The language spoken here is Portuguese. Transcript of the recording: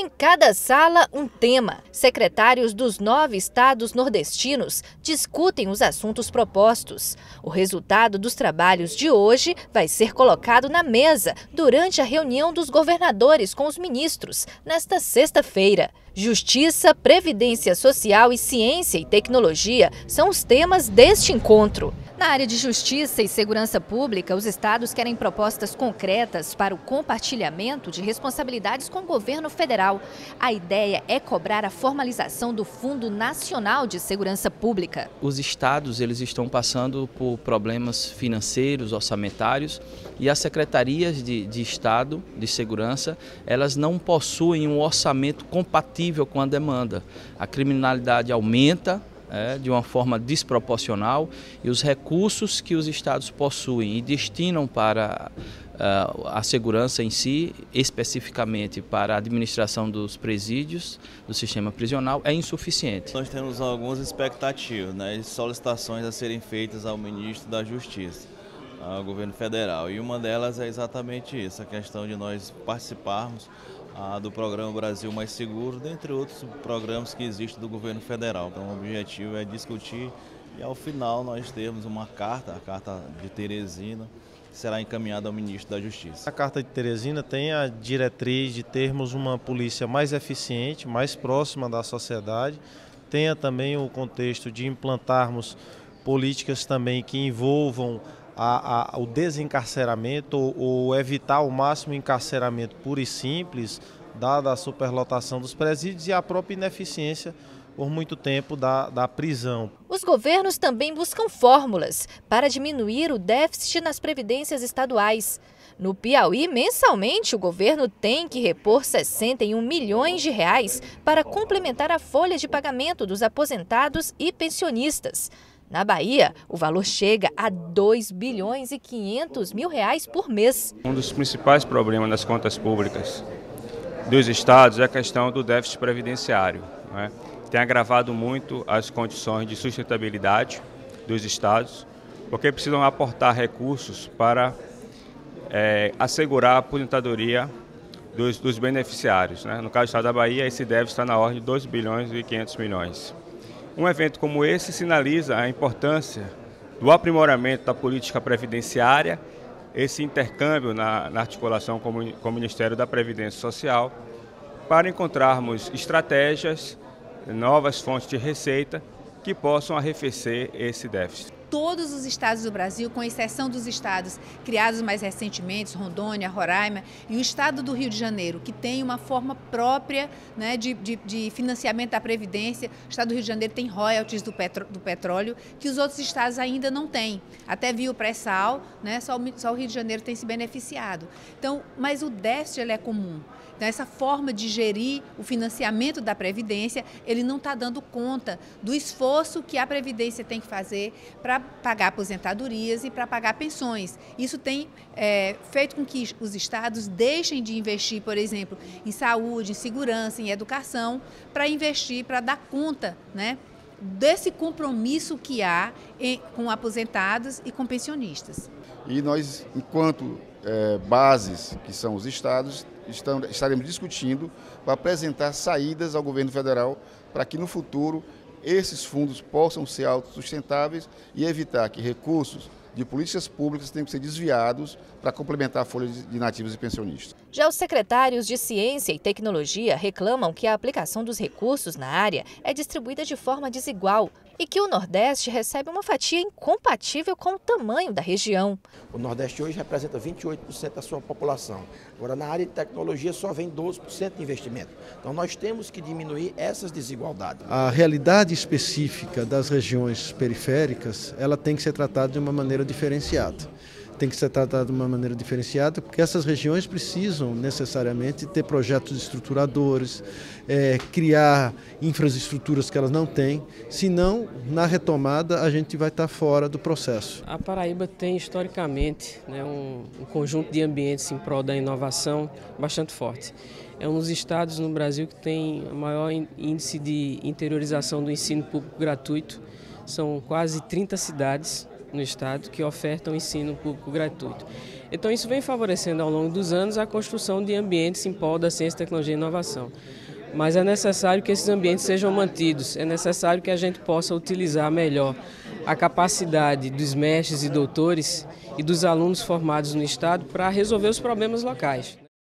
Em cada sala, um tema. Secretários dos nove estados nordestinos discutem os assuntos propostos. O resultado dos trabalhos de hoje vai ser colocado na mesa durante a reunião dos governadores com os ministros, nesta sexta-feira. Justiça, Previdência Social e Ciência e Tecnologia são os temas deste encontro. Na área de justiça e segurança pública, os estados querem propostas concretas para o compartilhamento de responsabilidades com o governo federal. A ideia é cobrar a formalização do Fundo Nacional de Segurança Pública. Os estados eles estão passando por problemas financeiros, orçamentários e as secretarias de, de Estado de Segurança elas não possuem um orçamento compatível com a demanda. A criminalidade aumenta, é, de uma forma desproporcional e os recursos que os estados possuem e destinam para uh, a segurança em si, especificamente para a administração dos presídios, do sistema prisional, é insuficiente. Nós temos algumas expectativas, né, solicitações a serem feitas ao ministro da Justiça, ao governo federal, e uma delas é exatamente isso, a questão de nós participarmos a, do programa Brasil Mais Seguro, dentre outros programas que existem do governo federal. Então, o objetivo é discutir e, ao final, nós temos uma carta, a carta de Teresina, que será encaminhada ao ministro da Justiça. A carta de Teresina tem a diretriz de termos uma polícia mais eficiente, mais próxima da sociedade, tenha também o contexto de implantarmos políticas também que envolvam a, a, o desencarceramento ou, ou evitar ao máximo o encarceramento puro e simples, dada a superlotação dos presídios e a própria ineficiência por muito tempo da, da prisão. Os governos também buscam fórmulas para diminuir o déficit nas previdências estaduais. No Piauí, mensalmente, o governo tem que repor 61 milhões de reais para complementar a folha de pagamento dos aposentados e pensionistas. Na Bahia, o valor chega a 2 bilhões e 500 mil reais por mês. Um dos principais problemas das contas públicas dos estados é a questão do déficit previdenciário. Né? Tem agravado muito as condições de sustentabilidade dos estados, porque precisam aportar recursos para é, assegurar a aposentadoria dos, dos beneficiários. Né? No caso do estado da Bahia, esse déficit está na ordem de 2 bilhões e 500 milhões. Um evento como esse sinaliza a importância do aprimoramento da política previdenciária, esse intercâmbio na, na articulação com, com o Ministério da Previdência Social, para encontrarmos estratégias, novas fontes de receita que possam arrefecer esse déficit todos os estados do Brasil, com exceção dos estados criados mais recentemente, Rondônia, Roraima, e o estado do Rio de Janeiro, que tem uma forma própria né, de, de, de, financiamento da Previdência. O estado do Rio de Janeiro tem royalties do, petro, do petróleo, que os outros estados ainda não têm. Até viu o pré-sal, né, só, só o Rio de Janeiro tem se beneficiado. Então, mas o déficit ele é comum. Então, essa forma de gerir o financiamento da Previdência, ele não está dando conta do esforço que a Previdência tem que fazer para pagar aposentadorias e para pagar pensões. Isso tem é, feito com que os estados deixem de investir, por exemplo, em saúde, em segurança, em educação, para investir, para dar conta né, desse compromisso que há em, com aposentados e com pensionistas. E nós, enquanto é, bases, que são os estados, estão, estaremos discutindo para apresentar saídas ao governo federal para que no futuro esses fundos possam ser autossustentáveis e evitar que recursos de políticas públicas tenham que ser desviados para complementar a folha de nativos e pensionistas. Já os secretários de Ciência e Tecnologia reclamam que a aplicação dos recursos na área é distribuída de forma desigual, e que o Nordeste recebe uma fatia incompatível com o tamanho da região. O Nordeste hoje representa 28% da sua população. Agora, na área de tecnologia, só vem 12% de investimento. Então, nós temos que diminuir essas desigualdades. A realidade específica das regiões periféricas, ela tem que ser tratada de uma maneira diferenciada tem que ser tratado de uma maneira diferenciada, porque essas regiões precisam necessariamente ter projetos estruturadores, é, criar infraestruturas que elas não têm, senão, na retomada, a gente vai estar fora do processo. A Paraíba tem, historicamente, né, um, um conjunto de ambientes em prol da inovação bastante forte. É um dos estados no Brasil que tem o maior índice de interiorização do ensino público gratuito. São quase 30 cidades no Estado que ofertam ensino público gratuito. Então, isso vem favorecendo ao longo dos anos a construção de ambientes em pol da ciência, tecnologia e inovação. Mas é necessário que esses ambientes sejam mantidos, é necessário que a gente possa utilizar melhor a capacidade dos mestres e doutores e dos alunos formados no Estado para resolver os problemas locais.